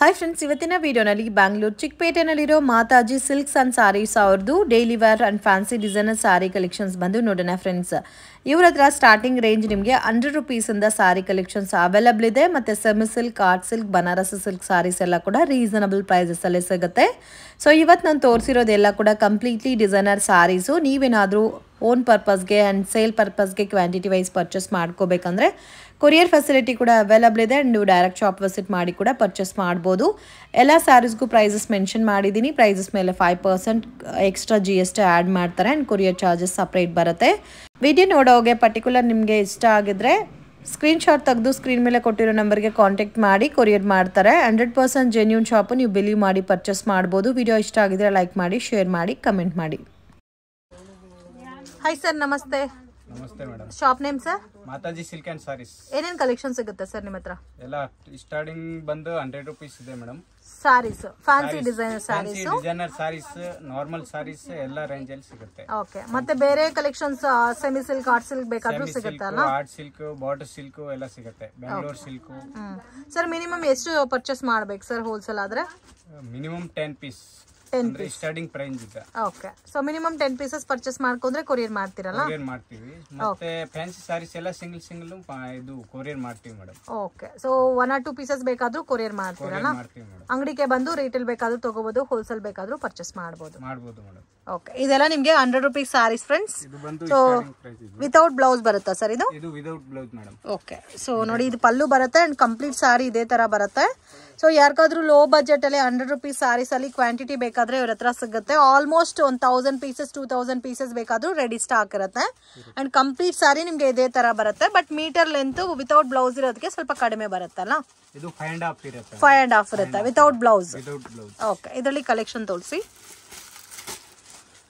Hi friends ಇವತ್ತಿನ ವಿಡಿಯೋನಲ್ಲಿ ಬ್ಯಾಂಗ್ಳೂರ್ ಚಿಕ್ಕಪೇಟೆನಲ್ಲಿರೋ ಮಾತಾಜಿ ಸಿಲ್ಕ್ಸ್ ಅಂಡ್ ಸಾರೀಸ್ ಅವ್ರದ್ದು daily wear and fancy designer sari collections ಬಂದು ನೋಡೋಣ ಫ್ರೆಂಡ್ಸ್ ಇವ್ರ ಹತ್ರ ಸ್ಟಾರ್ಟಿಂಗ್ ರೇಂಜ್ ನಿಮಗೆ ಹಂಡ್ರೆಡ್ ರುಪೀಸಿಂದ ಸಾರಿ ಕಲೆಕ್ಷನ್ಸ್ ಅವೈಲಬಲ್ ಇದೆ. ಮತ್ತು semi silk art silk Banaras silk saris ಎಲ್ಲ ಕೂಡ ರೀಸನಬಲ್ ಪ್ರೈಸಸಲ್ಲೇ ಸಿಗುತ್ತೆ. ಸೊ ಇವತ್ತು ನಾನು ತೋರಿಸಿರೋದೆಲ್ಲ ಕೂಡ ಕಂಪ್ಲೀಟ್ಲಿ ಡಿಸೈನರ್ ಸಾರೀಸು ನೀವೇನಾದರೂ ಓನ್ ಪರ್ಪಸ್ಗೆ ಆ್ಯಂಡ್ ಸೇಲ್ ಪರ್ಪಸ್ಗೆ ಕ್ವಾಂಟಿಟಿ ವೈಸ್ ಪರ್ಚೇಸ್ ಮಾಡ್ಕೋಬೇಕಂದ್ರೆ ಕೊರಿಯರ್ ಫೆಸಿಲಿಟಿ ಕೂಡ ಅವೈಲಬಲ್ ಇದೆ. ಆ್ಯಂಡ್ ನೀವು ಡೈರೆಕ್ಟ್ ಶಾಪ್ ವಿಸಿಟ್ ಮಾಡಿ ಕೂಡ ಪರ್ಚೇಸ್ ಮಾಡ್ಬೋದು. ಎಲ್ಲ ಸ್ಯಾರೀಸ್ಗೂ ಪ್ರೈಸಸ್ ಮೆನ್ಷನ್ ಮಾಡಿದ್ದೀನಿ. ಪ್ರೈಸಸ್ ಮೇಲೆ five percent extra G S T add ಮಾಡ್ತಾರೆ. ಆ್ಯಂಡ್ ಕೊರಿಯರ್ ಚಾರ್ಜಸ್ ಸಪ್ರೇಟ್ ಬರುತ್ತೆ. ವಿಡಿಯೋ ನೋಡೋಗೆ ಪರ್ಟಿಕ್ಯುಲರ್ ನಿಮಗೆ ಇಷ್ಟ ಆಗಿದ್ರೆ ಸ್ಕ್ರೀನ್ಶಾಟ್ ತೆಗೆದು ಸ್ಕ್ರೀನ್ ಮೇಲೆ ಕೊಟ್ಟಿರೋ ನಂಬರ್ಗೆ ಕಾಂಟ್ಯಾಕ್ಟ್ ಮಾಡಿ ಕೊರಿಯರ್ ಮಾಡ್ತಾರೆ. ಹಂಡ್ರೆಡ್ ಪರ್ಸೆಂಟ್ ಜೆನ್ಯೂನ್ ಶಾಪು ನೀವು ಬಿಲೀವ್ ಮಾಡಿ ಪರ್ಚೇಸ್ ಮಾಡ್ಬೋದು. ವಿಡಿಯೋ ಇಷ್ಟ ಆಗಿದ್ರೆ ಲೈಕ್ ಮಾಡಿ ಶೇರ್ ಮಾಡಿ ಕಮೆಂಟ್ ಮಾಡಿ. ಹಾಯ್ ಸರ್ ನಮಸ್ತೆ. ನಮಸ್ತೆ madam. Shop name sir Mataji silk and saris. ಏನೇನ್ ಕಲೆಕ್ಷನ್ ಸಿಗುತ್ತೆ ಸರ್ ನಿಮ್ಮ ಹತ್ರ? ಎಲ್ಲ ಸ್ಟಾರ್ಟಿಂಗ್ ಬಂದು ಹಂಡ್ರೆಡ್ ರುಪೀಸ್ ಇದೆ madam. Saris fancy designer saris designer saris normal saris ಎಲ್ಲ ರೇಂಜ್ ಅಲ್ಲಿ ಸಿಗುತ್ತೆ. ಓಕೆ ಮತ್ತೆ ಬೇರೆ collections semi silk art silk ಬೇಕಾದ್ರೂ ಸಿಗುತ್ತಲ್ಲ ಆರ್ಟ್ ಸಿಲ್ಕ್ ಬಾರ್ಡರ್ ಸಿಲ್ಕ್ ಎಲ್ಲ ಸಿಗುತ್ತೆ. ಬೆಂಗಳೂರು ಸಿಲ್ಕ್ ಸರ್ ಮಿನಿಮಮ್ ಎಷ್ಟು ಪರ್ಚೇಸ್ ಮಾಡ್ಬೇಕು ಸರ್ ಹೋಲ್ಸೇಲ್ ಆದ್ರೆ? ಮಿನಿಮಮ್ ಟೆನ್ ಪೀಸ್ ಟೆನ್ ಅಂದ್ರೆ ಸ್ಟಾರ್ಟಿಂಗ್ ಪ್ರೈಸ್ ಇದೆ okay so minimum ten pieces purchase ಮಾಡ್ಕೊಂಡ್ರೆ ಕೊರಿಯರ್ ಮಾಡ್ತೀರಲ್ಲ? ಕೊರಿಯರ್ ಮಾಡ್ತೀವಿ. ಮತ್ತೆ ಫ್ಯಾನ್ಸಿ ಸಾರೀಸ್ ಎಲ್ಲ ಸಿಂಗಲ್ ಸಿಂಗಲ್ ಇದು ಕೊರಿಯರ್ ಮಾಡ್ತೀವಿ madam okay so one or two pieces ಬೇಕಾದ್ರೂ ಕೊರಿಯರ್ ಮಾಡ್ತೀರಲ್ಲ? ಅಂಗಡಿಗೆ ಬಂದು ರಿಟೇಲ್ ಬೇಕಾದ್ರೂ ತಗೋಬಹುದು ಹೋಲ್ಸೇಲ್ ಬೇಕಾದ್ರೂ ಪರ್ಚೇಸ್ ಮಾಡಬಹುದು ಮಾಡಬಹುದು ಮೇಡಮ್ ಓಕೆ ಇದೆಲ್ಲ ನಿಮಗೆ hundred rupees saris friends so without blouse ಬರುತ್ತಾ ಸರ್ ಇದು? ಇದು without blouse madam okay so ನೋಡಿ ಇದು ಪಲ್ಲು ಬರುತ್ತೆ ಅಂಡ್ ಕಂಪ್ಲೀಟ್ ಸಾರಿ ಇದೇ ತರ ಬರುತ್ತೆ. ಸೊ ಯಾರಿಗಾದ್ರೂ ಲೋ ಬಜೆಟ್ ಅಲ್ಲಿ ಹಂಡ್ರೆಡ್ ರುಪೀಸ್ ಸಾರೀಸ್ ಅಲ್ಲಿ ಕ್ವಾಂಟಿಟಿ ಬೇಕಾದ್ರೆ ಇವ್ರ ಹತ್ರ ಸಿಗುತ್ತೆ. ಆಲ್ಮೋಸ್ಟ್ ಒಂದು thousand pieces two thousand pieces ಬೇಕಾದ್ರೂ ರೆಡಿ ಸ್ಟಾಕ್ ಇರುತ್ತೆ. ಅಂಡ್ ಕಂಪ್ಲೀಟ್ ಸಾರಿ ನಿಮ್ಗೆ ಇದೇ ತರ ಬರುತ್ತೆ. But meter length without blouse ಇರೋದಕ್ಕೆ ಸ್ವಲ್ಪ ಕಡಿಮೆ ಬರುತ್ತಲ್ಲ ಇದು ಫೈವ್ ಅಂಡ್ ಹಾಫ್ ಇರುತ್ತೆ. ವಿತೌಟ್ ಬ್ಲೌಸ್ ಓಕೆ ಇದರಲ್ಲಿ ಕಲೆಕ್ಷನ್ ತೋರಿಸಿ.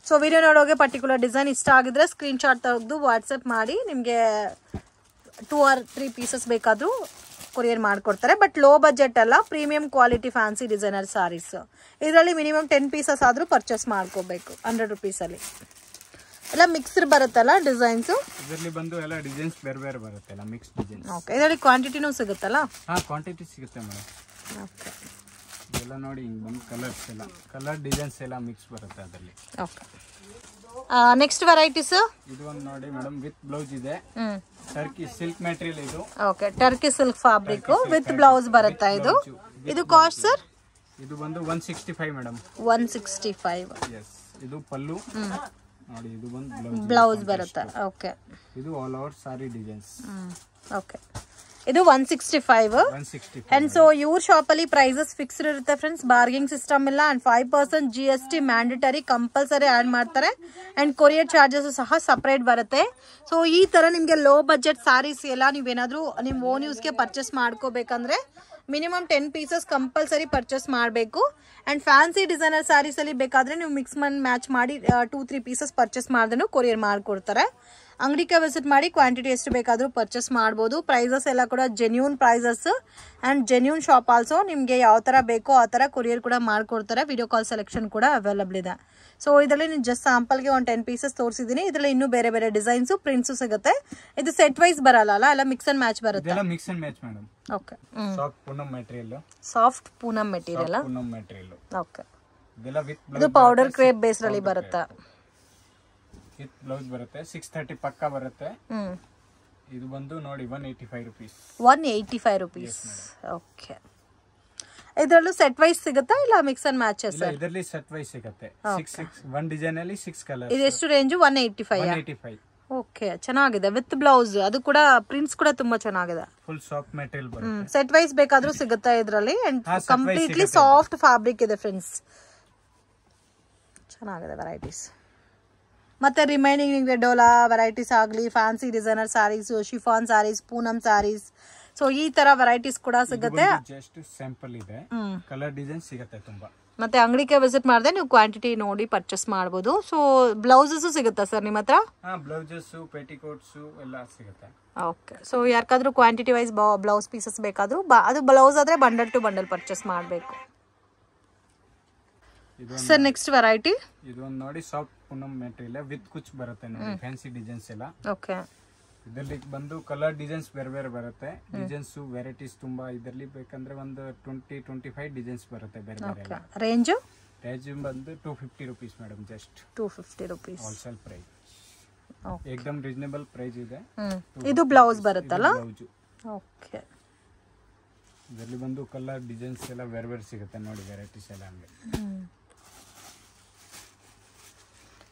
ಸೊ ವಿಡಿಯೋ ನೋಡೋಗೆ ಪರ್ಟಿಕ್ಯುಲರ್ ಡಿಸೈನ್ ಇಷ್ಟ ಆಗಿದ್ರೆ ಸ್ಕ್ರೀನ್ಶಾಟ್ ತೆಗೆದು ವಾಟ್ಸಪ್ ಮಾಡಿ ನಿಮಗೆ ಟೂ ಆರ್ ತ್ರೀ ಪೀಸಸ್ ಬೇಕಾದರೂ ಕೊರಿಯರ್ ಮಾಡಿಕೊಡ್ತಾರೆ. ಬಟ್ ಲೋ ಬಜೆಟ್ ಅಲ್ಲ premium quality fancy designer saris ಇದರಲ್ಲಿ ಮಿನಿಮಮ್ ಟೆನ್ ಪೀಸಸ್ ಆದರೂ ಪರ್ಚೇಸ್ ಮಾಡ್ಕೋಬೇಕು ಹಂಡ್ರೆಡ್ ರುಪೀಸಲ್ಲಿ ಎಲ್ಲ ಮಿಕ್ಸ್ಡ್ ಬರುತ್ತಲ್ಲ ಡಿಸೈನ್ಸ್ ಇದರಲ್ಲಿ ಬಂದು ಎಲ್ಲ ಡಿಸೈನ್ಸ್ ಬೇರೆ ಬೇರೆ ಬರುತ್ತೆ ಎಲ್ಲ ಮಿಕ್ಸ್ ಡಿಸೈನ್ಸ್ ಓಕೆ ಇದರಲ್ಲಿ ಕ್ವಾಂಟಿಟಿನೂ ಸಿಗುತ್ತಲ್ಲ? ಹಾ ಕ್ವಾಂಟಿಟಿ ಸಿಗುತ್ತೆ ಮೇಡಮ್. ಓಕೆ ಎಲ್ಲ ನೋಡಿ ಹಿಂಗೆ ಬಂದು ಕಲರ್ಸ್ ಎಲ್ಲ ಕಲರ್ ಡಿಸೈನ್ಸ್ ಎಲ್ಲ ಮಿಕ್ಸ್ ಬರುತ್ತೆ ಅದರಲ್ಲಿ. ಓಕೆ ನೆಕ್ಸ್ಟ್ ವೆರೈಟೀಸ್ ಇದು ಒಂದು ನೋಡಿ ಮೇಡಮ್ ವಿತ್ ಬ್ಲೌಸ್ ಇದೆ. ಟರ್ಕಿ ಸಿಲ್ಕ್ ಮೆಟೀರಿಯಲ್ ಇದು. Okay Turkey silk fabric with blouse ಬರುತ್ತಾ ಇದು? ಇದು ಕಾಸ್ಟ್ ಸರ್ ಇದು. ಬಂದು one sixty five madam one sixty five yes ಇದು ಪಲ್ಲು. ನೋಡಿ ಇದು ಬಂದು ಬ್ಲೌಸ್ ಬ್ಲೌಸ್ ಬರುತ್ತಾ? ಓಕೆ ಇದು all over sari designs okay ಇದು one sixty five and so ಇವ್ರ ಶಾಪಲ್ಲಿ ಪ್ರೈಸಸ್ ಫಿಕ್ಸ್ಡ್ ಇರುತ್ತೆ ಫ್ರೆಂಡ್ಸ್ ಬಾರ್ಗಿಂಗ್ ಸಿಸ್ಟಮ್ ಇಲ್ಲ. And five percent G S T mandatory compulsory add ಮಾಡ್ತಾರೆ. ಅಂಡ್ ಕೊರಿಯರ್ ಚಾರ್ಜಸ್ ಸಹ ಸಪ್ರೇಟ್ ಬರುತ್ತೆ. ಸೊ ಈ ತರ ನಿಮಗೆ ಲೋ ಬಜೆಟ್ ಸಾರೀಸ್ ಎಲ್ಲ ನೀವೇನಾದ್ರೂ ನಿಮ್ಮ ಓನ್ ಯೂಸ್ಗೆ purchase ಮಾಡ್ಕೋಬೇಕಂದ್ರೆ minimum ten pieces compulsory purchase ಮಾಡಬೇಕು. ಅಂಡ್ ಫ್ಯಾನ್ಸಿ ಡಿಸೈನರ್ ಸ್ಯಾರೀಸ್ ಅಲ್ಲಿ ಬೇಕಾದ್ರೆ ನೀವು ಮಿಕ್ಸ್ ಮನ್ ಮ್ಯಾಚ್ ಮಾಡಿ ಟೂ ತ್ರೀ ಪೀಸಸ್ ಪರ್ಚೇಸ್ ಮಾಡಿದ್ರು ಕೊರಿಯರ್ ಮಾಡಿಕೊಡ್ತಾರೆ. ಅಂಗಡಿಗೆ ವಿಸಿಟ್ ಮಾಡಿ ಕ್ವಾಂಟಿಟಿ ಎಷ್ಟು ಬೇಕಾದರೂ ಪರ್ಚೇಸ್ ಮಾಡ್ಬೋದು. ಪ್ರೈಸಸ್ ಎಲ್ಲ ಕೂಡ genuine prices and genuine shop also ನಿಮಗೆ ಯಾವ ಥರ ಬೇಕೋ ಆ ಥರ ಕೊರಿಯರ್ ಕೂಡ ಮಾಡಿಕೊಡ್ತಾರೆ. ವಿಡಿಯೋ ಕಾಲ್ ಸೆಲೆಕ್ಷನ್ ಕೂಡ ಅವೈಲಬಲ್ ಇದೆ. ಸೊ ಇದರಲ್ಲಿ ನೀವು ಜಸ್ಟ್ ಸ್ಯಾಂಪಲ್ಗೆ ಒಂದು ಟೆನ್ ಪೀಸಸ್ ತೋರಿಸಿದ್ದೀನಿ ಇದರಲ್ಲಿ ಇನ್ನೂ ಬೇರೆ ಬೇರೆ ಡಿಸೈನ್ಸು ಪ್ರಿಂಟ್ಸು ಸಿಗುತ್ತೆ. ಇದು ಸೆಟ್ ವೈಸ್ ಬರಲ್ಲ ಅಲ್ಲ? ಎಲ್ಲ ಮಿಕ್ಸ್ ಅಂಡ್ ಮ್ಯಾಚ್ ಬರುತ್ತೆ? Mix and match madam okay soft Poonam material soft Poonam material Poonam material okay ಇದು ಪೌಡರ್ ಕ್ರೇಪ್ ಬೇಸ್ರಲ್ಲಿ ಬರುತ್ತಾ? ವಿತ್ ಬ್ಲೌಸ್ ಬರುತ್ತೆ. ಸಿಕ್ಸ್ ತರ್ಟಿ ಪಕ್ಕ ಬರುತ್ತೆ. ಇದು ಬಂದು ನೋಡಿ one eighty five rupees one eighty five rupees okay ಇದರಲ್ಲೂ ಸೆಟ್ ವೈಸ್ ಸಿಗುತ್ತಾ ಇಲ್ಲ ಮಿಕ್ಸ್ ಅಂಡ್ ಮ್ಯಾಚಸ್ ಇದರಲ್ಲಿ ಸೆಟ್ ವೈಸ್ ಸಿಗುತ್ತೆ. ಸಿಕ್ಸ್ ಸಿಕ್ಸ್ ಒನ್ ಡಿಸೈನ್ ಅಲ್ಲಿ ಸಿಕ್ಸ್ ಕಲರ್ ಇದು ಎಷ್ಟು range one eighty five eighty five okay ಚೆನ್ನಾಗಿದೆ. ವಿತ್ ಬ್ಲೌಸ್ ಅದು ಕೂಡ ಪ್ರಿಂಟ್ಸ್ ಕೂಡ ತುಂಬಾ ಚೆನ್ನಾಗಿದೆ. ಫುಲ್ ಸಾಫ್ಟ್ ಮೆಟೀರಿಯಲ್ ಬರುತ್ತೆ. ಸೆಟ್ ವೈಸ್ ಬೇಕಾದ್ರೂ ಸಿಗುತ್ತಾ ಇದರಲ್ಲಿ? ಅಂಡ್ ಕಂಪ್ಲೀಟ್ಲಿ ಸಾಫ್ಟ್ ಫ್ಯಾಬ್ರಿಕ್ ಇದೆ ಫ್ರೆಂಡ್ಸ್ ಚೆನ್ನಾಗಿದೆ ವೆರೈಟೀಸ್ ಮತ್ತೆ ರಿಮೈನಿಂಗ್ ನಿಮಗೆ ಡೋಲಾ ವೆರೈಟೀಸ್ ಆಗಲಿ fancy designer saris chiffon saris Poonam saris so ಈ ತರ ವೆರೈಟೀಸ್ ಕೂಡ ಸಿಗುತ್ತೆ. ಜಸ್ಟ್ ಸ್ಯಾಂಪಲ್ ಇದೆ. ಹ್ಮ್. ಕಲರ್ ಡಿಸೈನ್ ಸಿಗುತ್ತೆ ತುಂಬಾ. ಮತ್ತೆ ಅಂಗಡಿಗೆ ವಿಸಿಟ್ ಮಾಡಿದ್ರೆ ನೀವು ಕ್ವಾಂಟಿಟಿ ನೋಡಿ ಪರ್ಚೇಸ್ ಮಾಡಬಹುದು ಸೊ ಬ್ಲೌಸಸ್ ಸಿಗುತ್ತಾ ಸರ್ ನಿಮ್ಮ ಹತ್ರ? ಹಾ ಬ್ಲೌಸಸ್ ಪೆಟಿಕೋಟ್ಸ್ ಎಲ್ಲ ಸಿಗುತ್ತೆ. ಓಕೆ ಸೊ ಯಾರಿಗಾದ್ರೂ ಕ್ವಾಂಟಿಟಿ ವೈಸ್ ಬ್ಲೌಸ್ ಪೀಸಸ್ ಬೇಕಾದ್ರೂ ಅದು ಬ್ಲೌಸ್ ಆದ್ರೆ ಬಂಡಲ್ ಟು ಬಂಡಲ್ ಪರ್ಚೇಸ್ ಮಾಡಬೇಕು. ಸರ್ ನೆಕ್ಸ್ಟ್ ವೆರೈಟಿ ಇದೊಂದು ನೋಡಿ ಸಾಫ್ಟ್ ಪೂನಮ್ ಮೆಟೀರಿಯಲ್ ವಿತ್ ಕುಚ್ ಬರುತ್ತೆ ನೋಡಿ ಫ್ಯಾನ್ಸಿ ಡಿಸೈನ್ಸ್ ಎಲ್ಲ. ಓಕೆ ಇದರಲ್ಲಿ ಬಂದು ಕಲರ್ ಡಿಸೈನ್ಸ್ ಬೇರೆ ಬೇರೆ ಬರುತ್ತೆ. ಡಿಸೈನ್ಸ್ ವೆರೈಟೀಸ್ ತುಂಬಾ ಇದರಲ್ಲಿ ಬೇಕಂದ್ರೆ ಒಂದು ಟ್ವೆಂಟಿ ಟ್ವೆಂಟಿ ಫೈವ್ ಡಿಸೈನ್ಸ್ ಬರುತ್ತೆ ಬೇರೆ ಬೇರೆ ರೇಂಜು ರೇಂಜ್ ಬಂದು two fifty rupees madam just two fifty rupees wholesale price ಏಕ್ದಮ್ reasonable price ಇದೆ. ಇದು ಬ್ಲೌಸ್ ಬರುತ್ತಲ್ಲ? ಬ್ಲೌಸ್ ಓಕೆ ಇದರಲ್ಲಿ ಬಂದು ಕಲರ್ ಡಿಸೈನ್ಸ್ ಎಲ್ಲ ಬೇರೆ ಬೇರೆ ಸಿಗುತ್ತೆ ನೋಡಿ ವೆರೈಟೀಸ್ ಎಲ್ಲ ಹಂಗೆ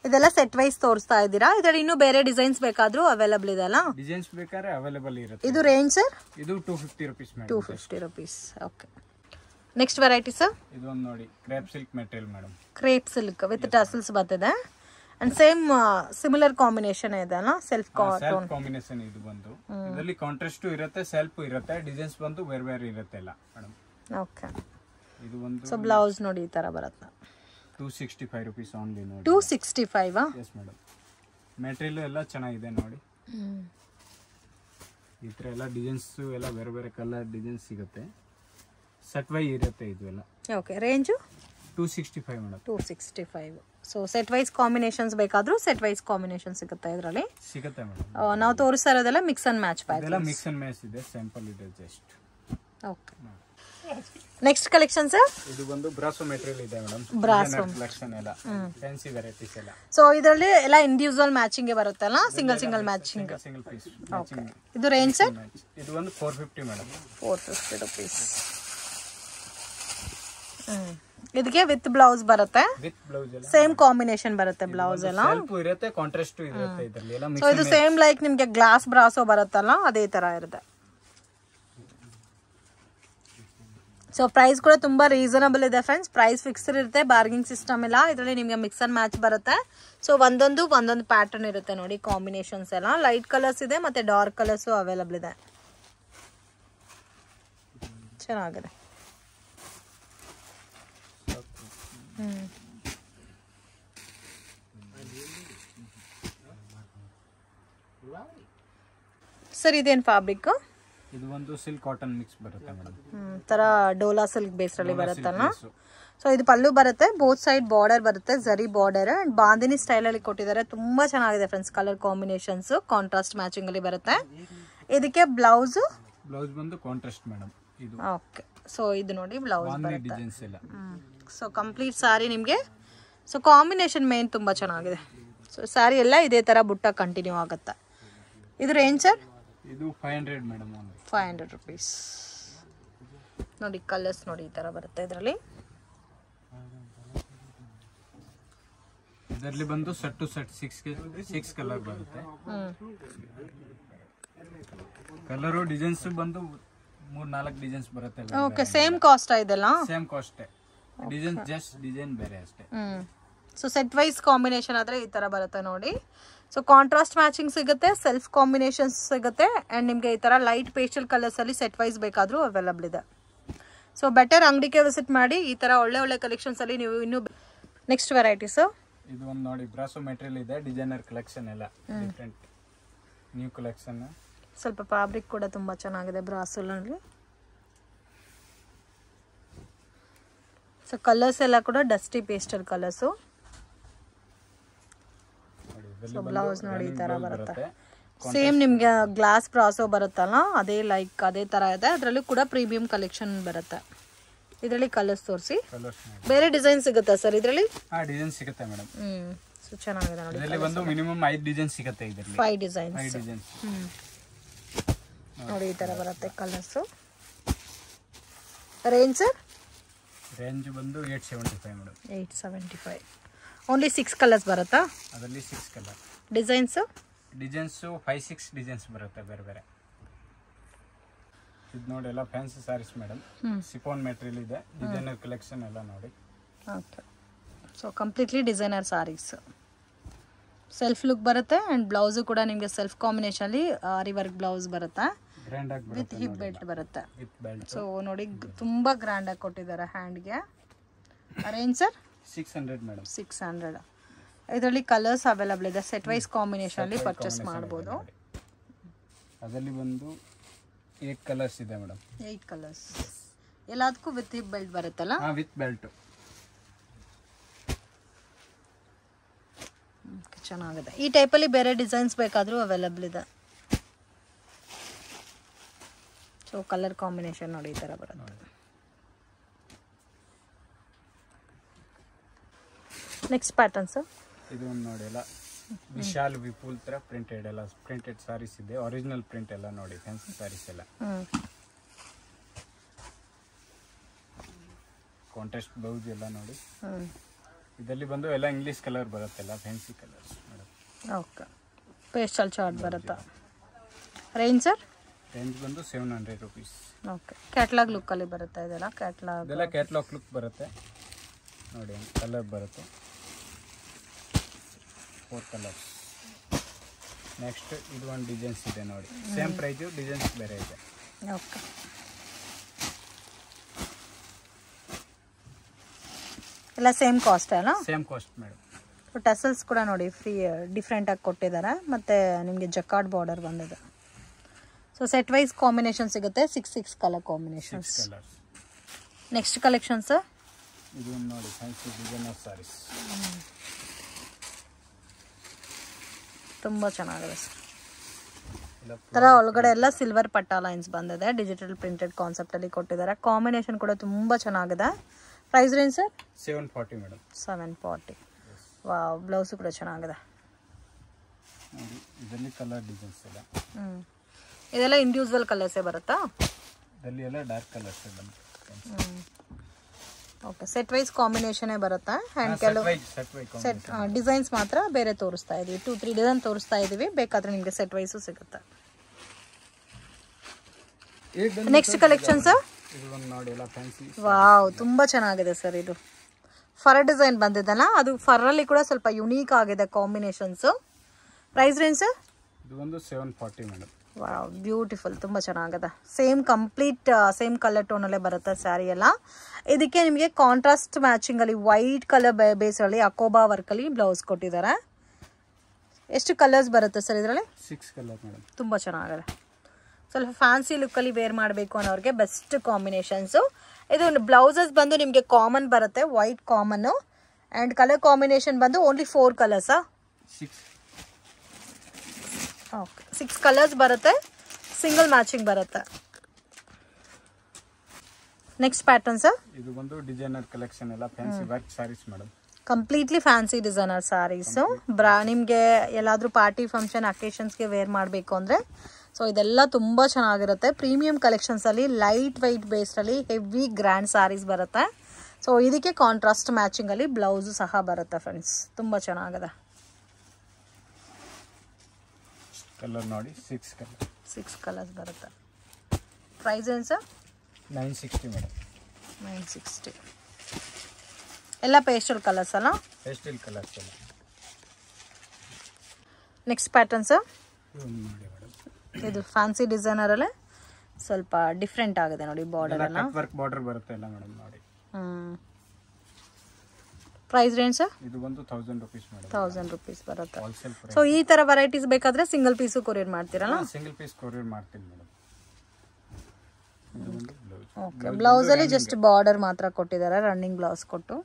ಇದೆಲ್ಲ ಸೆಟ್ ವೈಸ್ ತೋರಿಸ್ತಾ ಇದ್ದೀರಾ? ಇದರಲ್ಲಿ ಇನ್ನೂ ಬೇರೆ ಡಿಸೈನ್ಸ್ ಬೇಕಾದ್ರೂ ಅವೈಲಬಲ್ ಇದೆ ಅಲ್ಲ? ಡಿಸೈನ್ಸ್ ಬೇಕಾದ್ರೆ ಅವೈಲೇಬಲ್ ಇರುತ್ತೆ. ಇದು ರೇಂಜ್ ಸರ್ ಇದು two fifty rupees two fifty rupees okay next variety sir ಇದು ಒಂದು ನೋಡಿ crepe silk material madam crepe silk with tassels ಬರ್ತಿದೆ. ಅಂಡ್ ಸೇಮ್ ಸಿಮಿಲರ್ ಕಾಂಬಿನೇಷನ್ ಇದೆ ಅಲ್ಲ? ಸೆಲ್ಫ್ ಕಾಂಬಿನೇಷನ್ ಇದು ಬಂದು. ಇದರಲ್ಲಿ ಕಾಂಟ್ರಾಸ್ಟ್ ಇರುತ್ತೆ ಸೆಲ್ಫ್ ಇರುತ್ತೆ ಡಿಸೈನ್ಸ್ ಬಂದು ಬೇರೆ ಬೇರೆ ಇರುತ್ತೆ ಇಲ್ಲ ಮೇಡಮ್ ಓಕೆ ಇದು ಒಂದು ಸೊ ಬ್ಲೌಸ್ ನೋಡಿ ಈ ಥರ ಬರುತ್ತೆ? ಟೂ ಸಿಕ್ಸ್ಟಿ ಫೈವ್ ರುಪೀಸ್ ನೋಡಿ. ಟೂ ಸಿಕ್ಸ್ಟಿ ಫೈವಾ ಎಸ್ ಮೇಡಮ್ ಮೆಟೀರಿಯಲ್ ಎಲ್ಲ ಚೆನ್ನಾಗಿದೆ ನೋಡಿ. ಈ ಥರ ಎಲ್ಲ ಡಿಸೈನ್ಸ್ ಎಲ್ಲ ಬೇರೆ ಬೇರೆ ಕಲರ್ ಡಿಸೈನ್ಸ್ ಸಿಗುತ್ತೆ. ಸೆಟ್ ವೈ ಇರುತ್ತೆ ಇದು ಎಲ್ಲ okay range two sixty five madam two sixty five so set wise combinations ಬೇಕಾದರೂ ಸೆಟ್ ವೈಸ್ ಕಾಂಬಿನೇಷನ್ ಸಿಗುತ್ತೆ ಇದರಲ್ಲಿ. ಸಿಗುತ್ತೆ ಮೇಡಮ್ ನಾವು ತೋರಿಸ್ತಾ ಇರೋದೆಲ್ಲ ಮಿಕ್ಸ್ ಅಂಡ್ ಮ್ಯಾಚ್ ಪ್ಯಾಕ್ ಇದೆಲ್ಲ ಮಿಕ್ಸ್ ಅಂಡ್ ಮ್ಯಾಚ್ ಇದೆ ಸ್ಯಾಂಪಲ್ ಇದೆ just okay next collection sir ಇದು ಬಂದು ಬ್ರಾಸೋ ಮೆಟೀರಿಯಲ್ ಇದೆ ಮೇಡಮ್ ಬ್ರಾಸೋ. ಕಲೆಕ್ಷನ್ ಎಲ್ಲ. ಫ್ಯಾನ್ಸಿ ವೆರೈಟೀಸ್ ಎಲ್ಲ. ಸೊ ಇದರಲ್ಲಿ ಎಲ್ಲ ಇಂಡಿವಿಜುವಲ್ ಮ್ಯಾಚಿಂಗ್ ಬರುತ್ತಲ್ಲ? Single single matching single piece ಇದು ರೇಂಜ್ ಸರ್ ಇದು ಬಂದು four fifty madam four fifty rupees ಇದಕ್ಕೆ ವಿತ್ ಬ್ಲೌಸ್ ಬರುತ್ತೆ? ವಿತ್ ಬ್ಲೌಸ್ ಎಲ್ಲ. ಸೇಮ್ ಕಾಂಬಿನೇಷನ್ ಬರುತ್ತೆ ಬ್ಲೌಸ್ ಎಲ್ಲ. ಇರುತ್ತೆ ಕಾಂಟ್ರಾಸ್ಟ್ ಇರುತ್ತೆ ಇದರಲ್ಲಿ. ಎಲ್ಲ ಸೊ ಇದು ಸೇಮ್ ಲೈಕ್ ನಿಮಗೆ ಗ್ಲಾಸ್ ಬ್ರಾಸೋ ಬರುತ್ತಲ್ಲ ಅದೇ ತರ ಇರುತ್ತೆ. ಸೊ ಪ್ರೈಸ್ ಕೂಡ ತುಂಬಾ ರೀಸನಬಲ್ ಇದೆ ಫ್ರೆಂಡ್ಸ್ ಪ್ರೈಸ್ ಫಿಕ್ಸ್ಡ್ ಇರುತ್ತೆ ಬಾರ್ಗಿಂಗ್ ಸಿಸ್ಟಮ್ ಇಲ್ಲ. ಇದರಲ್ಲಿ ನಿಮಗೆ ಮಿಕ್ಸ್ ಅಂಡ್ ಮ್ಯಾಚ್ ಬರುತ್ತೆ. ಸೊ ಒಂದೊಂದು ಒಂದೊಂದು ಪ್ಯಾಟರ್ನ್ ಇರುತ್ತೆ ನೋಡಿ ಕಾಂಬಿನೇಷನ್ಸ್ ಎಲ್ಲ. ಲೈಟ್ ಕಲರ್ಸ್ ಇದೆ ಮತ್ತೆ ಡಾರ್ಕ್ ಕಲರ್ಸು ಅವೈಲಬಲ್ ಇದೆ. ಚೆನ್ನಾಗಿದೆ. ಸರ್, ಇದೇನು ಫ್ಯಾಬ್ರಿಕ್ ಇದು ಒಂದು ಸಿಲ್ಕ್ ಕಾಟನ್ ಮಿಕ್ಸ್ ಬರುತ್ತೆ ಮೇಡಮ್ ತರ ಡೋಲಾ ಸಿಲ್ಕ್ ಬೇಸ್ ಅಲ್ಲಿ ಬರುತ್ತಲ್ಲ? ಸೊ ಇದು ಪಲ್ಲು ಬರುತ್ತೆ ಬೋತ್ ಸೈಡ್ ಬಾರ್ಡರ್ ಬರುತ್ತೆ zari border and bandhani style ಅಲ್ಲಿ ಕೊಟ್ಟಿದ್ದಾರೆ ತುಂಬಾ ಚೆನ್ನಾಗಿದೆ friends colour combinations contrast matching ಅಲ್ಲಿ ಬರುತ್ತೆ. ಇದಕ್ಕೆ ಬ್ಲೌಸ್ ಬ್ಲೌಸ್ ಬಂದು ಕಾಂಟ್ರಾಸ್ಟ್ ಮೇಡಮ್ ಇದು. ಓಕೆ ಸೊ ಇದು ನೋಡಿ ಬ್ಲೌಸ್ ಬರುತ್ತೆ. ಸೊ ಕಂಪ್ಲೀಟ್ ಸಾರಿ ನಿಮಗೆ. ಸೊ ಕಾಂಬಿನೇಷನ್ ಮೇನ್ ತುಂಬಾ ಚೆನ್ನಾಗಿದೆ. ಸೊ ಸಾರಿ ಎಲ್ಲ ಇದೇ ತರ ಬುಟ್ಟ ಕಂಟಿನ್ಯೂ ಆಗುತ್ತೆ? ಇದು ರೇಂಜ್ ಸರ್ ಇದು five hundred madam five hundred rupees ನೋಡಿ ಕಲರ್ಸ್ ನೋಡಿ ಈ ಥರ ಬರುತ್ತೆ ಇದರಲ್ಲಿ. ಇದರಲ್ಲಿ ಬಂದು set to set six six colour ಬರುತ್ತೆ. ಕಲರು ಡಿಸೈನ್ಸ್ ಬಂದು ಮೂರ್ ನಾಲ್ಕು ಡಿಸೈನ್ಸ್ ಬರುತ್ತೆ ಓಕೆ ಸೇಮ್ ಕಾಸ್ಟ್ ಇದೆಲ್ಲ? Same cost design just design ಬೇರೆ ಅಷ್ಟೇ. ಸೊ ಸೆಟ್ ವೈಸ್ ಕಾಂಬಿನೇಷನ್ ಆದರೆ ಈ ಥರ ಬರುತ್ತೆ ನೋಡಿ. ಸೊ ಕಾಂಟ್ರಾಸ್ಟ್ ಮ್ಯಾಚಿಂಗ್ ಸಿಗುತ್ತೆ ಸೆಲ್ಫ್ ಕಾಂಬಿನೇಷನ್ ಸಿಗುತ್ತೆ ಆ್ಯಂಡ್ ನಿಮಗೆ ಈ ಥರ ಲೈಟ್ ಪೇಸ್ಟಲ್ ಕಲರ್ಸಲ್ಲಿ ಸೆಟ್ ವೈಸ್ ಬೇಕಾದರೂ ಅವೈಲಬಲ್ ಇದೆ. ಸೊ ಬೆಟರ್ ಅಂಗಡಿಗೆ ವಿಸಿಟ್ ಮಾಡಿ ಈ ಥರ ಒಳ್ಳೆ ಒಳ್ಳೆ ಕಲೆಕ್ಷನ್ಸಲ್ಲಿ ನೀವು ಇನ್ನೂ ನೆಕ್ಸ್ಟ್ ವೆರೈಟೀಸು ಇದು ಒಂದು ನೋಡಿ ಬ್ರಾಸೋ ಮೆಟೀರಿಯಲ್ ಇದೆ ಡಿಸೈನರ್ ಕಲೆಕ್ಷನ್ ಎಲ್ಲ. ಡಿಫ್ರೆಂಟ್ ನ್ಯೂ ಕಲೆಕ್ಷನ್ ಸ್ವಲ್ಪ ಫ್ಯಾಬ್ರಿಕ್ ಕೂಡ ತುಂಬ ಚೆನ್ನಾಗಿದೆ ಬ್ರಾಸೋಲಲ್ಲಿ ಸೊ ಕಲರ್ಸ್ ಎಲ್ಲ ಕೂಡ dusty pastel colours so blouse ನೋಡಿ ಈ ಥರ ಬರುತ್ತೆ. ಸೇಮ್ ನಿಮಗೆ ಗ್ಲಾಸ್ ಪ್ರಾಸೋ ಬರುತ್ತಲ್ಲ ಅದೇ ಲೈಕ್ ಅದೇ ಥರ ಇದೆ. ಅದರಲ್ಲೂ ಕೂಡ ಪ್ರೀಮಿಯಂ ಕಲೆಕ್ಷನ್ ಬರುತ್ತೆ. ಇದರಲ್ಲಿ ಕಲರ್ಸ್ ತೋರಿಸಿ. ಬೇರೆ ಡಿಸೈನ್ ಸಿಗುತ್ತಾ ಸರ್ ಇದರಲ್ಲಿ? ಡಿಸೈನ್ ಸಿಗುತ್ತೆ ಮೇಡಮ್ ಸೊ ಚೆನ್ನಾಗಿದೆ ನೋಡಿ ಇದರಲ್ಲಿ ಮಿನಿಮಮ್ 5 ಡಿಸೈನ್ ಸಿಗುತ್ತೆ ಇದರಲ್ಲಿ. ಫೈವ್ ಡಿಸೈನ್ಸ್ ಫೈವ್ ಡಿಸೈನ್ಸ್ ಹ್ಞೂ ನೋಡಿ ಈ ತರ ಬರುತ್ತೆ ಕಲರ್ಸ್ ರೇಂಜ್ ಸರ್ ರೇಂಜ್ ಬಂದು eight seventy five madam eight seventy five only six colours ಬರುತ್ತಾ? ಅದರಲ್ಲಿ six colour designs designs five six designs ಬರುತ್ತೆ ಬೇರೆ ಬೇರೆ. ಇದು ನೋಡಿ ಎಲ್ಲ fancy saris madam chiffon material ಇದೆ. ಡಿಸೈನರ್ ಕಲೆಕ್ಷನ್ ಎಲ್ಲ ನೋಡಿ. Okay so completely designer saris self look ಬರುತ್ತೆ ಆ್ಯಂಡ್ ಬ್ಲೌಸು ಕೂಡ ನಿಮಗೆ ಸೆಲ್ಫ್ ಕಾಂಬಿನೇಷನಲ್ಲಿ ಆರಿ ವರ್ಕ್ ಬ್ಲೌಸ್ ಬರುತ್ತೆ? ವಿತ್ ಹಿಪ್ ಬೆಲ್ಟ್ ಬರುತ್ತೆ ಸೊ ನೋಡಿ ತುಂಬ ಗ್ರ್ಯಾಂಡಾಗಿ ಕೊಟ್ಟಿದ್ದಾರೆ ಹ್ಯಾಂಡ್ಗೆ range sir six hundred madam six hundred ಇದರಲ್ಲಿ ಕಲರ್ಸ್ ಅವೈಲಬಲ್ ಇದೆ. ಸೆಟ್ ವೈಸ್ ಕಾಂಬಿನೇಷನಲ್ಲಿ ಪರ್ಚೇಸ್ ಮಾಡ್ಬೋದು. ಅದರಲ್ಲಿ ಬಂದು ಏಟ್ ಕಲರ್ಸ್ ಇದೆ ಮೇಡಮ್ ಏಟ್ ಕಲರ್ಸ್ ಎಲ್ಲದಕ್ಕೂ ವಿತ್ ಹಿಪ್ ಬೆಲ್ಟ್ ಬರುತ್ತಲ್ಲ? ಹಾ ವಿತ್ ಬೆಲ್ಟ್ ಚೆನ್ನಾಗಿದೆ. ಈ ಟೈಪಲ್ಲಿ ಬೇರೆ ಡಿಸೈನ್ಸ್ ಬೇಕಾದರೂ ಅವೈಲಬಲ್ ಇದೆ. ಸೊ ಕಲರ್ ಕಾಂಬಿನೇಷನ್ ನೋಡಿ ಈ ಥರ ಬರುತ್ತೆ. ನೆಕ್ಸ್ಟ್ ಪ್ಯಾಟರ್ನ್ ಸರ್ ಇದು ಒಂದು ನೋಡಿ ಎಲ್ಲ ವಿಶಾಲ್ ವಿಪುಲ್ ತರ ಪ್ರಿಂಟೆಡ್ ಎಲ್ಲ ಪ್ರಿಂಟೆಡ್ ಸಾರೀಸ್ ಇದೆ. ಒರಿಜಿನಲ್ ಪ್ರಿಂಟ್ ಎಲ್ಲ ನೋಡಿ ಫ್ಯಾನ್ಸಿ ಸಾರೀಸ್ ಎಲ್ಲ. ಕಾಂಟ್ರಾಸ್ಟ್ ಬ್ಲೌಸ್ ಎಲ್ಲ ನೋಡಿ. ಇದರಲ್ಲಿ ಬಂದು ಎಲ್ಲ ಇಂಗ್ಲಿಷ್ ಕಲರ್ ಬರುತ್ತೆ ಎಲ್ಲ fancy colours madam. Okay. Pastel chart ಬರುತ್ತಾ? ರೇಂಜ್ ಸರ್ ರೇಂಜ್ ಬಂದು seven hundred rupees okay. Catalogue ಲುಕ್ಕಲ್ಲಿ ಬರುತ್ತೆ ಇದೆಲ್ಲ? ಕ್ಯಾಟ್ಲಾಗ್ ಇದೆಲ್ಲ ಕ್ಯಾಟ್ಲಾಗ್ ಲುಕ್ ಬರುತ್ತೆ. ನೋಡಿ ಕಲರ್ ಬರುತ್ತೆ. ಫೋರ್ ಕಲರ್ಸ್ ನೆಕ್ಸ್ಟ್ ಇದು ಒಂದು ಡಿಸೈನ್ಸ್ ಇದೆ ನೋಡಿ. ಸೇಮ್ ಪ್ರೈಸು ಡಿಸೈನ್ಸ್ ಬೇರೆ ಇದೆ. ಓಕೆ ಎಲ್ಲ ಸೇಮ್ ಕಾಸ್ಟ್ ಅಲ್ಲ? ಸೇಮ್ ಕಾಸ್ಟ್ ಮೇಡಮ್ ಟಸಲ್ಸ್ ಕೂಡ ನೋಡಿ ಫ್ರೀ ಡಿಫ್ರೆಂಟಾಗಿ ಕೊಟ್ಟಿದ್ದಾರೆ. ಮತ್ತು ನಿಮಗೆ ಜಕಾರ್ಡ್ ಬಾರ್ಡರ್ ಬಂದಿದೆ. ಸೊ ಸೆಟ್ ವೈಸ್ ಕಾಂಬಿನೇಷನ್ ಸಿಗುತ್ತೆ. Six six colour combinations next collection sir ಇದು ನೋಡಿ ಫ್ಯಾನ್ಸಿ ಡಿಸೈನರ್ ಸಾರೀಸ್ ತುಂಬ ಚೆನ್ನಾಗಿದೆ ಸರ್. ಥರ ಒಳಗಡೆ ಎಲ್ಲ ಸಿಲ್ವರ್ ಪಟ್ಟ ಲೈನ್ಸ್ ಬಂದಿದೆ. ಡಿಜಿಟಲ್ ಪ್ರಿಂಟೆಡ್ ಕಾನ್ಸೆಪ್ಟಲ್ಲಿ ಕೊಟ್ಟಿದ್ದಾರೆ. ಕಾಂಬಿನೇಷನ್ ಕೂಡ ತುಂಬ ಚೆನ್ನಾಗಿದೆ. Price range sir? Seven forty madam seven forty ವಾ ಬ್ಲೌಸು ಕೂಡ ಚೆನ್ನಾಗಿದೆ. ಇದರಲ್ಲಿ ಕಲರ್ ಡಿಸೈನ್ಸ್ ಎಲ್ಲ ಹ್ಞೂ ಇದೆಲ್ಲ ಇಂಡಿವಿಜುವಲ್ ಕಲರ್ಸೇ ಬರುತ್ತಾ? ಇದರಲ್ಲಿ ಎಲ್ಲ ಡಾರ್ಕ್ ಕಲರ್ಸ್ ಎಲ್ಲ ಓಕೆ ಸೆಟ್ ವೈಸ್ ಕಾಂಬಿನೇಷನೇ ಬರುತ್ತಾ? ಹ್ಯಾಂಡ್ ಕೆಲವು ಸೆಟ್ ಡಿಸೈನ್ಸ್ ಮಾತ್ರ ಬೇರೆ ತೋರಿಸ್ತಾ ಇದೀವಿ ಟೂ ತ್ರೀ ಡಿಸೈನ್ ತೋರಿಸ್ತಾ ಇದೀವಿ ಬೇಕಾದ್ರೆ ನಿಮಗೆ ಸೆಟ್ ವೈಸು ಸಿಗುತ್ತೆ. ನೆಕ್ಸ್ಟ್ ಕಲೆಕ್ಷನ್ ಸರ್ ವಾವ್ ತುಂಬ ಚೆನ್ನಾಗಿದೆ ಸರ್ ಇದು. ಫರ್ ಡಿಸೈನ್ ಬಂದಿದ್ದಲ್ಲ ಅದು ಫರ್ರಲ್ಲಿ ಕೂಡ ಸ್ವಲ್ಪ ಯುನೀಕ್ ಆಗಿದೆ ಕಾಂಬಿನೇಷನ್ಸು ಪ್ರೈಸ್ ರೇಂಜ್ ಸರ್ ಇದು ಒಂದು seven forty madam wow beautiful ತುಂಬ ಚೆನ್ನಾಗಿದೆ. ಸೇಮ್ ಕಂಪ್ಲೀಟ್ ಸೇಮ್ ಕಲರ್ ಟೋನಲ್ಲೇ ಬರುತ್ತೆ ಸ್ಯಾರಿ ಎಲ್ಲ. ಇದಕ್ಕೆ ನಿಮಗೆ ಕಾಂಟ್ರಾಸ್ಟ್ ಮ್ಯಾಚಿಂಗಲ್ಲಿ ವೈಟ್ ಕಲರ್ ಬೇಸಲ್ಲಿ ಅಕೋಬಾ ವರ್ಕಲ್ಲಿ ಬ್ಲೌಸ್ ಕೊಟ್ಟಿದ್ದಾರೆ. ಎಷ್ಟು ಕಲರ್ಸ್ ಬರುತ್ತೆ ಸರ್ ಇದರಲ್ಲಿ? ಸಿಕ್ಸ್ ಕಲರ್ ಮೇಡಮ್ ತುಂಬ ಚೆನ್ನಾಗಿದೆ. ಸ್ವಲ್ಪ ಫ್ಯಾನ್ಸಿ ಲುಕ್ಕಲ್ಲಿ ವೇರ್ ಮಾಡಬೇಕು ಅನ್ನೋರಿಗೆ ಬೆಸ್ಟ್ ಕಾಂಬಿನೇಷನ್ಸು ಇದು ಬ್ಲೌಸಸ್ ಬಂದು ನಿಮಗೆ ಕಾಮನ್ ಬರುತ್ತೆ ವೈಟ್ ಕಾಮನ್ನು ಆ್ಯಂಡ್ ಕಲರ್ ಕಾಂಬಿನೇಷನ್ ಬಂದು ಓನ್ಲಿ ಫೋರ್ ಕಲರ್ಸಾ ಸಿಕ್ಸ್ ಓಕೆ ಸಿಕ್ಸ್ ಕಲರ್ಸ್ ಬರುತ್ತೆ ಸಿಂಗಲ್ ಮ್ಯಾಚಿಂಗ್ ಬರುತ್ತೆ. ನೆಕ್ಸ್ಟ್ ಪ್ಯಾಟರ್ನ್ ಸರ್ ಇದು ಬಂದು ಡಿಸೈನರ್ ಕಲೆಕ್ಷನ್ ಎಲ್ಲ fancy work saris madam. Completely fancy designer saris ಬ್ರಾ ನಿಮಗೆ ಎಲ್ಲಾದರೂ ಪಾರ್ಟಿ ಫಂಕ್ಷನ್ ಅಕೇಶನ್ಸ್ಗೆ ವೇರ್ ಮಾಡಬೇಕು ಅಂದರೆ ಸೊ ಇದೆಲ್ಲ ತುಂಬ ಚೆನ್ನಾಗಿರುತ್ತೆ. ಪ್ರೀಮಿಯಂ ಕಲೆಕ್ಷನ್ಸಲ್ಲಿ ಲೈಟ್ ವೈಟ್ ಬೇಸ್ಡಲ್ಲಿ ಹೆವಿ ಗ್ರ್ಯಾಂಡ್ ಸ್ಯಾರೀಸ್ ಬರುತ್ತೆ. ಸೊ ಇದಕ್ಕೆ ಕಾಂಟ್ರಾಸ್ಟ್ ಮ್ಯಾಚಿಂಗಲ್ಲಿ ಬ್ಲೌಸು ಸಹ ಬರುತ್ತೆ ಫ್ರೆಂಡ್ಸ್ ತುಂಬ ಚೆನ್ನಾಗಿದೆ. ಕಲರ್ ನೋಡಿ ಸಿಕ್ಸ್ ಕಲರ್ ಸಿಕ್ಸ್ ಕಲರ್ಸ್ ಬರುತ್ತೆ. ಪ್ರೈಸ್ ಏನು sir nine sixty madam nine sixty ಎಲ್ಲ ಪೇಸ್ಟಲ್ ಕಲರ್ಸ್ ಅಲ್ಲ? ಪೇಸ್ಟಲ್ ಕಲರ್ಸ್ ಅಲ್ಲ ನೆಕ್ಸ್ಟ್ ಪ್ಯಾಟರ್ನ್ ಸರ್ ಇದು ಫ್ಯಾನ್ಸಿ ಡಿಸೈನರ್ ಅಲ್ಲೇ ಸ್ವಲ್ಪ ಡಿಫ್ರೆಂಟ್ ಆಗಿದೆ ನೋಡಿ ಬಾರ್ಡರ್ ವರ್ಕ್ ಬಾರ್ಡರ್ ಬರುತ್ತೆ ಎಲ್ಲ ಮೇಡಮ್ ನೋಡಿ. ಪ್ರೈಸ್ ರೇಂಜ್ ಇದು ಬಂದು ತೌಸಂಡ್ ರುಪೀಸ್ ತೌಸಂಡ್ ರುಪೀಸ್ ಬರುತ್ತೆ. ಸೊ ಈ ತರ ವೆರೈಟೀಸ್ ಬೇಕಾದ್ರೆ ಸಿಂಗಲ್ ಪೀಸು ಕೊರಿಯರ್ ಮಾಡ್ತೀರಲ್ಲ? ಸಿಂಗಲ್ ಪೀಸ್ ಕೊರಿಯರ್ ಮಾಡ್ತೀನಿ ಮೇಡಮ್ ಇದು ಬ್ಲೌಸ್ ಅಲ್ಲಿ ಜಸ್ಟ್ ಬಾರ್ಡರ್ ಮಾತ್ರ ಕೊಟ್ಟಿದ್ದಾರೆ ರನ್ನಿಂಗ್ ಬ್ಲೌಸ್ ಕೊಟ್ಟು.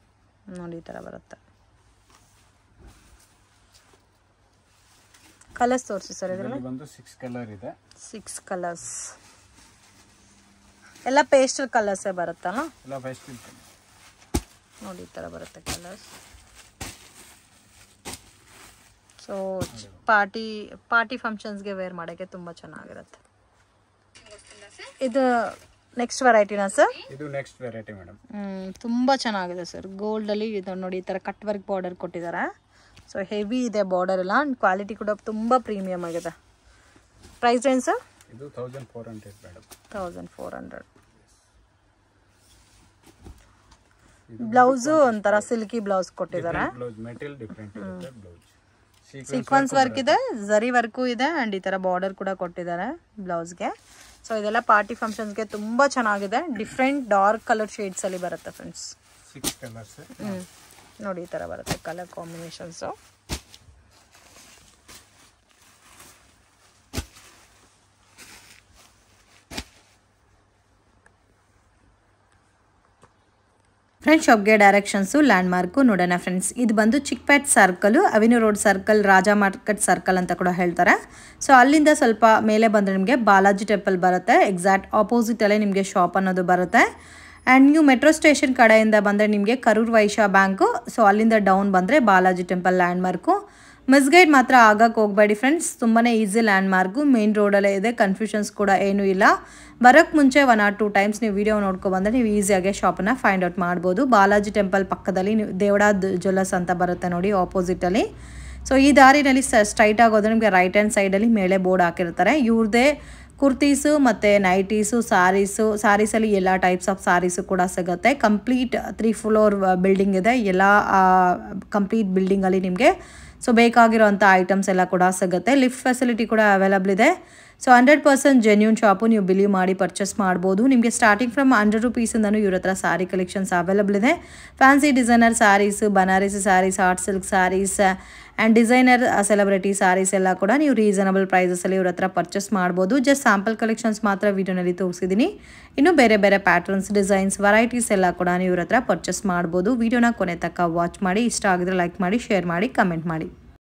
ನೋಡಿ ಈ ತರ ಬರುತ್ತೆ. ಕಲರ್ಸ್ ತೋರಿಸಿ ಸರ್ ಇದರಲ್ಲಿ? ಬಂದು ಸಿಕ್ಸ್ ಕಲರ್ ಇದೆ. ಸಿಕ್ಸ್ ಕಲರ್ಸ್ ಎಲ್ಲ ಪೇಸ್ಟಲ್ ಕಲರ್ಸೇ ಬರುತ್ತಲ್ಲ? ಎಲ್ಲ ಪೇಸ್ಟಲ್ ನೋಡಿ ಈ ಥರ ಬರುತ್ತೆ ಕಲರ್ಸ್ ಸೊ ಪಾರ್ಟಿ ಪಾರ್ಟಿ ಫಂಕ್ಷನ್ಸ್ಗೆ ವೇರ್ ಮಾಡೋಕ್ಕೆ ತುಂಬ ಚೆನ್ನಾಗಿರುತ್ತೆ. ಇದು ನೆಕ್ಸ್ಟ್ ವೆರೈಟಿನಾ ಸರ್ ಇದು ನೆಕ್ಸ್ಟ್ ವೆರೈಟಿ ಮೇಡಮ್ ತುಂಬ ಚೆನ್ನಾಗಿದೆ ಸರ್ ಗೋಲ್ಡಲ್ಲಿ ಇದು ನೋಡಿ ಈ ಥರ ಕಟ್ ವರ್ಕ್ ಬಾರ್ಡರ್ ಕೊಟ್ಟಿದ್ದಾರೆ. ಸೊ ಹೆವಿ ಇದೆ ಬಾರ್ಡರ್ ಎಲ್ಲ ಕ್ವಾಲಿಟಿ ಕೂಡ ತುಂಬ ಪ್ರೀಮಿಯಮ್ ಆಗಿದೆ. ಪ್ರೈಸ್ ರೇಂಜ್ ಸರ್ ಇದು thousand four hundred madam thousand four hundred blouse ಒಂಥರ ಸಿಲ್ಕಿ ಬ್ಲೌಸ್ ಕೊಟ್ಟಿದ್ದಾರೆ. ಸೀಕ್ವೆನ್ಸ್ ವರ್ಕ್ ಇದೆ ಜರಿ ವರ್ಕು ಇದೆ ಅಂಡ್ ಈ ತರ ಬಾರ್ಡರ್ ಕೂಡ ಕೊಟ್ಟಿದ್ದಾರೆ ಬ್ಲೌಸ್ಗೆ ಸೊ ಇದೆಲ್ಲ ಪಾರ್ಟಿ ಫಂಕ್ಷನ್ಸ್ಗೆ ತುಂಬಾ ಚೆನ್ನಾಗಿದೆ. ಡಿಫ್ರೆಂಟ್ ಡಾರ್ಕ್ ಕಲರ್ ಶೇಡ್ಸಲ್ಲಿ ಬರುತ್ತೆ ಫ್ರೆಂಡ್ಸ್ ನೋಡಿ ಈ ತರ ಬರುತ್ತೆ ಕಲರ್ ಕಾಂಬಿನೇಷನ್ಸು ಫ್ರೆಂಡ್ಸ್ ಶಾಪ್ಗೆ ಡೈರೆಕ್ಷನ್ಸು ಲ್ಯಾಂಡ್ ಮಾರ್ಕು ನೋಡೋಣ ಫ್ರೆಂಡ್ಸ್. ಇದು ಬಂದು Chickpet circle avenue road circle, Raja market circle ಅಂತ ಕೂಡ ಹೇಳ್ತಾರೆ. ಸೊ ಅಲ್ಲಿಂದ ಸ್ವಲ್ಪ ಮೇಲೆ ಬಂದರೆ ನಿಮಗೆ ಬಾಲಾಜಿ ಟೆಂಪಲ್ ಬರುತ್ತೆ. ಎಕ್ಸಾಕ್ಟ್ ಆಪೋಸಿಟಲ್ಲೇ ನಿಮಗೆ ಶಾಪ್ ಅನ್ನೋದು ಬರುತ್ತೆ. ಆ್ಯಂಡ್ ನೀವು ಮೆಟ್ರೋ ಸ್ಟೇಷನ್ ಕಡೆಯಿಂದ ಬಂದರೆ ನಿಮಗೆ ಕರೂರ್ ವೈಶ್ಯ ಬ್ಯಾಂಕು ಸೊ ಅಲ್ಲಿಂದ ಡೌನ್ ಬಂದರೆ ಬಾಲಾಜಿ ಟೆಂಪಲ್ ಲ್ಯಾಂಡ್ಮಾರ್ಕು ಮಿಸ್ಗೈಡ್ ಮಾತ್ರ ಆಗಕ್ಕೆ ಹೋಗಬೇಡಿ ಫ್ರೆಂಡ್ಸ್ ತುಂಬಾ ಈಸಿ ಲ್ಯಾಂಡ್ಮಾರ್ಕು ಮೇನ್ ರೋಡಲ್ಲೇ ಇದೆ ಕನ್ಫ್ಯೂಷನ್ಸ್ ಕೂಡ ಏನೂ ಇಲ್ಲ. ಬರೋಕ್ಕೆ ಮುಂಚೆ ಒನ್ ಆರ್ ಟೂ ಟೈಮ್ಸ್ ನೀವು ವೀಡಿಯೋ ನೋಡ್ಕೊಬಂದರೆ ನೀವು ಈಸಿಯಾಗಿ ಶಾಪನ್ನು ಫೈಂಡ್ ಔಟ್ ಮಾಡ್ಬೋದು. ಬಾಲಾಜಿ ಟೆಂಪಲ್ ಪಕ್ಕದಲ್ಲಿ ನೀವು ದೇವಡಾದ್ ಜ್ಯುವೆಲ್ಲರ್ಸ್ ಅಂತ ಬರುತ್ತೆ ನೋಡಿ ಆಪೋಸಿಟಲ್ಲಿ ಸೊ ಈ ದಾರಿನಲ್ಲಿ ಸ್ಟ್ರೈಟ್ ಆಗೋದ್ರೆ ನಿಮಗೆ ರೈಟ್ ಹ್ಯಾಂಡ್ ಸೈಡಲ್ಲಿ ಮೇಲೆ ಬೋರ್ಡ್ ಹಾಕಿರ್ತಾರೆ. ಇವ್ರದ್ದೇ ಕುರ್ತೀಸು ಮತ್ತು ನೈಟೀಸು, ಸಾರೀಸು, ಸಾರೀಸಲ್ಲಿ ಎಲ್ಲ ಟೈಪ್ಸ್ ಆಫ್ ಸಾರೀಸು ಕೂಡ ಸಿಗುತ್ತೆ. ಕಂಪ್ಲೀಟ್ ತ್ರೀ ಫ್ಲೋರ್ ಬಿಲ್ಡಿಂಗ್ ಇದೆ. ಎಲ್ಲ ಕಂಪ್ಲೀಟ್ ಬಿಲ್ಡಿಂಗಲ್ಲಿ ನಿಮಗೆ ಸೊ ಬೇಕಾಗಿರೋಂಥ ಐಟಮ್ಸ್ ಎಲ್ಲ ಕೂಡ ಸಿಗುತ್ತೆ. ಲಿಫ್ಟ್ ಫೆಸಿಲಿಟಿ ಕೂಡ ಅವೈಲಬಲ್ ಇದೆ. So hundred percent genuine shop ನೀವು ಬಿಲೀವ್ ಮಾಡಿ ಪರ್ಚೇಸ್ ಮಾಡ್ಬೋದು ನಿಮಗೆ ಸ್ಟಾರ್ಟಿಂಗ್ ಫ್ರಮ್ ಹಂಡ್ರೆಡ್ ರುಪೀಸಿಂದನೂ ಇವ್ರ ಹತ್ರ ಸಾರಿ ಕಲೆಕ್ಷನ್ಸ್ ಅವೈಲಬಲ್ ಇದೆ fancy designer saris Banarasi saris hot silk saris and designer celebrity saris ಎಲ್ಲ ಕೂಡ ನೀವು ರೀಸನಬಲ್ ಪ್ರೈಸಸಲ್ಲಿ ಇವ್ರ ಹತ್ರ ಪರ್ಚೇಸ್ ಮಾಡ್ಬೋದು ಜಸ್ಟ್ ಸ್ಯಾಂಪಲ್ ಕಲೆಕ್ಷನ್ಸ್ ಮಾತ್ರ ವೀಡಿಯೋನಲ್ಲಿ ತೋರಿಸಿದ್ದೀನಿ ಇನ್ನು ಬೇರೆ ಬೇರೆ ಪ್ಯಾಟರ್ನ್ಸ್ ಡಿಸೈನ್ಸ್ ವೆರೈಟೀಸ್ ಎಲ್ಲ ಕೂಡ ನೀವು ಇವ್ರ ಹತ್ರ ಪರ್ಚೇಸ್ ಮಾಡ್ಬೋದು ವೀಡಿಯೋನ ಕೊನೆ ತಕ್ಕ ವಾಚ್ ಮಾಡಿ ಇಷ್ಟ ಆಗಿದ್ರೆ ಲೈಕ್ ಮಾಡಿ ಶೇರ್ ಮಾಡಿ ಕಮೆಂಟ್ ಮಾಡಿ